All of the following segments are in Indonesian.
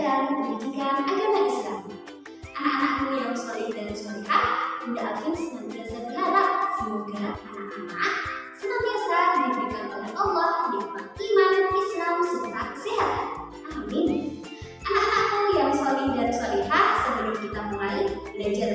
pelajaran pendidikan agama Islam. Anak-anakku yang soleh dan solehah, Bunda Alvin senantiasa berharap semoga anak-anak senantiasa diberikan oleh Allah nikmat iman, Islam, serta kesehatan. Amin. Anak-anakku yang soleh dan solehah, sebelum kita mulai belajar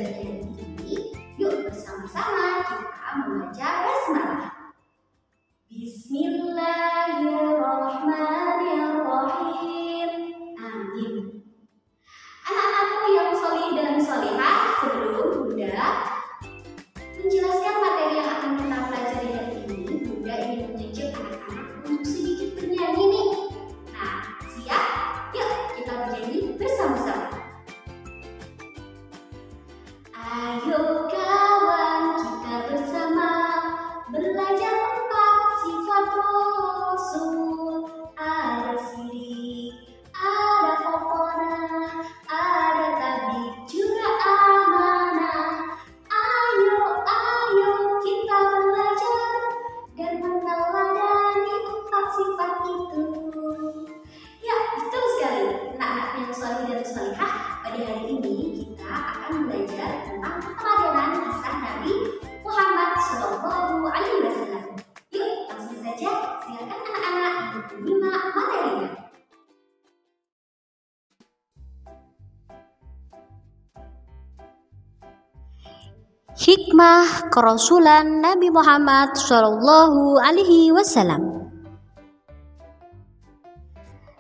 Hikmah kerasulan Nabi Muhammad Shallallahu Alaihi Wasallam.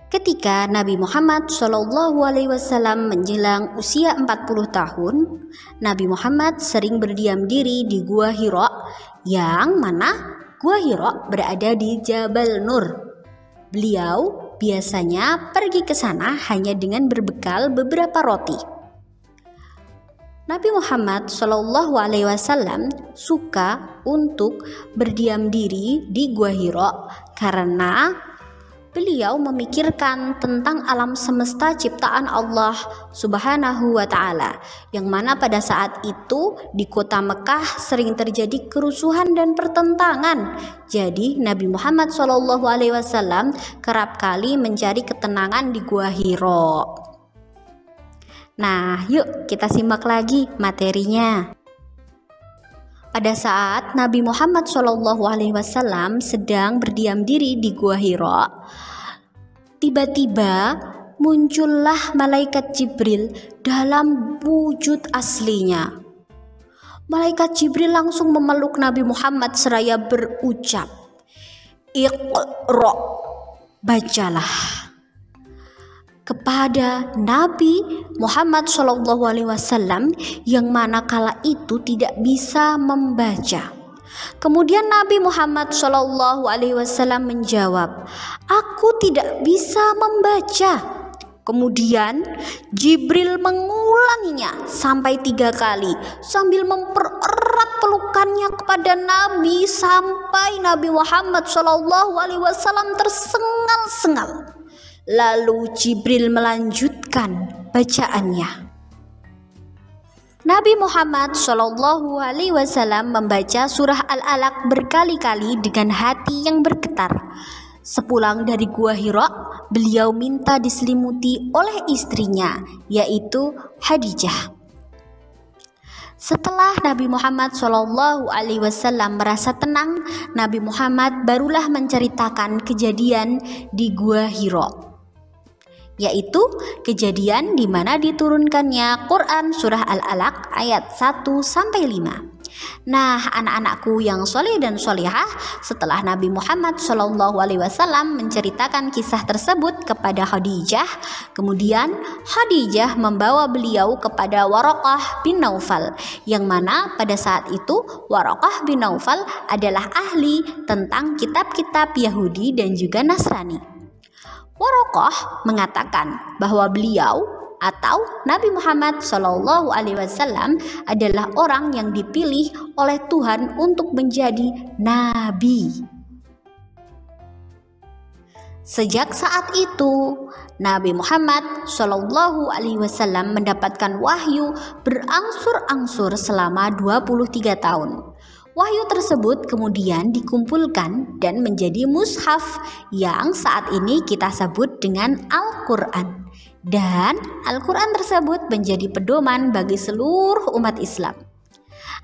Ketika Nabi Muhammad Shallallahu Alaihi Wasallam menjelang usia 40 tahun, Nabi Muhammad sering berdiam diri di Gua Hira, yang mana Gua Hira berada di Jabal Nur. Beliau biasanya pergi ke sana hanya dengan berbekal beberapa roti. Nabi Muhammad Shallallahu Alaihi Wasallam suka untuk berdiam diri di Gua Hira karena beliau memikirkan tentang alam semesta ciptaan Allah Subhanahu wa taala yang mana pada saat itu di kota Mekah sering terjadi kerusuhan dan pertentangan. Jadi Nabi Muhammad wasallam kerap kali mencari ketenangan di Gua Hira. Nah, yuk kita simak lagi materinya. Pada saat Nabi Muhammad Wasallam sedang berdiam diri di Gua Hira, tiba-tiba muncullah malaikat Jibril dalam wujud aslinya. Malaikat Jibril langsung memeluk Nabi Muhammad seraya berucap, "Iqra, bacalah." Kepada Nabi Muhammad Wasallam yang mana kala itu tidak bisa membaca. Kemudian Nabi Muhammad Wasallam menjawab, aku tidak bisa membaca. Kemudian Jibril mengulanginya sampai tiga kali sambil mempererat pelukannya kepada Nabi sampai Nabi Muhammad Wasallam tersengal-sengal. Lalu Jibril melanjutkan bacaannya. Nabi Muhammad Shallallahu Alaihi Wasallam membaca surah Al-Alaq berkali-kali dengan hati yang bergetar. Sepulang dari Gua Hira, beliau minta diselimuti oleh istrinya, yaitu Hadijah. Setelah Nabi Muhammad Shallallahu Alaihi Wasallam merasa tenang, Nabi Muhammad barulah menceritakan kejadian di Gua Hira yaitu kejadian di mana diturunkannya Quran surah Al-Alaq ayat 1 sampai 5. Nah, anak-anakku yang soleh dan solehah, setelah Nabi Muhammad Shallallahu Alaihi Wasallam menceritakan kisah tersebut kepada Khadijah, kemudian Khadijah membawa beliau kepada Warokah bin Naufal, yang mana pada saat itu Warokah bin Naufal adalah ahli tentang kitab-kitab Yahudi dan juga Nasrani. Warokoh mengatakan bahwa beliau atau Nabi Muhammad Shallallahu Alaihi Wasallam adalah orang yang dipilih oleh Tuhan untuk menjadi nabi. Sejak saat itu, Nabi Muhammad Shallallahu Alaihi Wasallam mendapatkan wahyu berangsur-angsur selama 23 tahun. Wahyu tersebut kemudian dikumpulkan dan menjadi mushaf yang saat ini kita sebut dengan Al-Quran. Dan Al-Quran tersebut menjadi pedoman bagi seluruh umat Islam.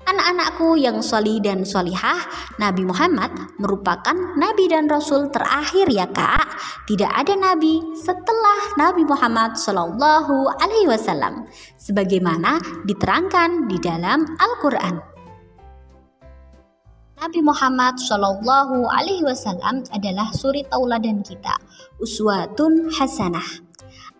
Anak-anakku yang solih dan solihah, Nabi Muhammad merupakan nabi dan rasul terakhir ya kak. Tidak ada nabi setelah Nabi Muhammad Shallallahu Alaihi Wasallam, sebagaimana diterangkan di dalam Al-Quran. Nabi Muhammad Shallallahu Alaihi Wasallam adalah suri tauladan kita, uswatun hasanah.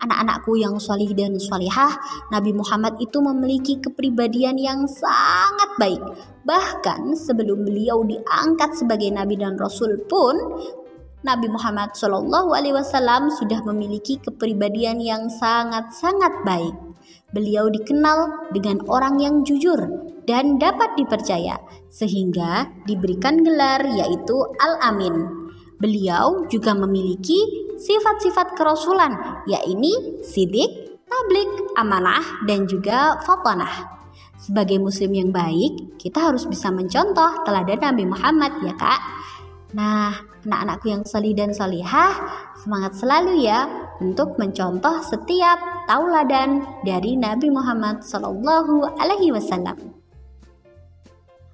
Anak-anakku yang solih dan solihah, Nabi Muhammad itu memiliki kepribadian yang sangat baik. Bahkan sebelum beliau diangkat sebagai Nabi dan Rasul pun, Nabi Muhammad Shallallahu Alaihi Wasallam sudah memiliki kepribadian yang sangat-sangat baik. Beliau dikenal dengan orang yang jujur, dan dapat dipercaya, sehingga diberikan gelar yaitu Al-Amin. Beliau juga memiliki sifat-sifat kerasulan, yaitu sidik, tablik, amanah, dan juga fatanah. Sebagai muslim yang baik, kita harus bisa mencontoh teladan Nabi Muhammad ya kak. Nah, anak-anakku yang solih dan solihah, semangat selalu ya untuk mencontoh setiap tauladan dari Nabi Muhammad Sallallahu Alaihi Wasallam.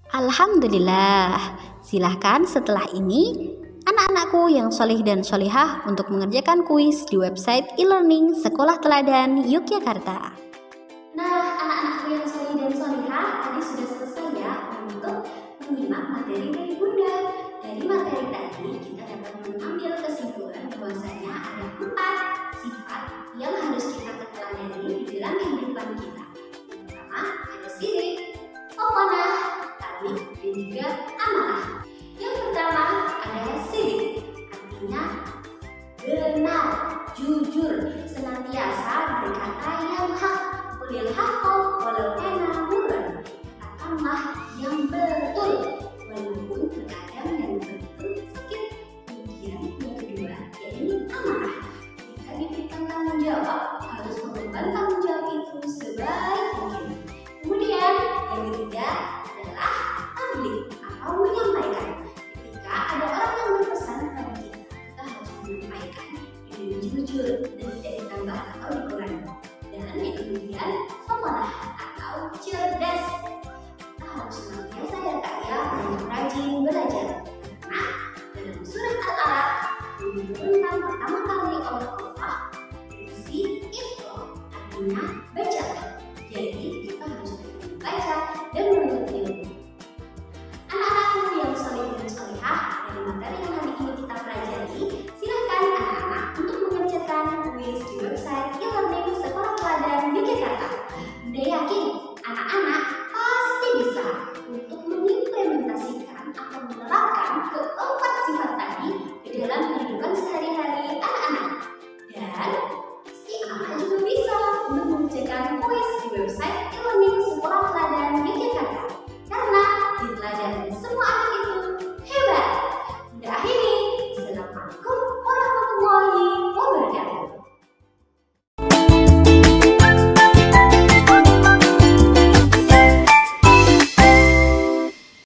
Alhamdulillah. Silahkan setelah ini anak-anakku yang solih dan solihah untuk mengerjakan kuis di website e-learning Sekolah Teladan Yogyakarta. Benar, jujur, senantiasa berkata yang hak, ulil hakko, walau kana murad, katakanlah yang betul, walaupun terkadang yang betul sakit. Kemudian yang kedua, yaitu amanah. Jika diberikan tanggung jawab, harus mengemban tanggung jawab itu sebaik mungkin. Kemudian yang ketiga yang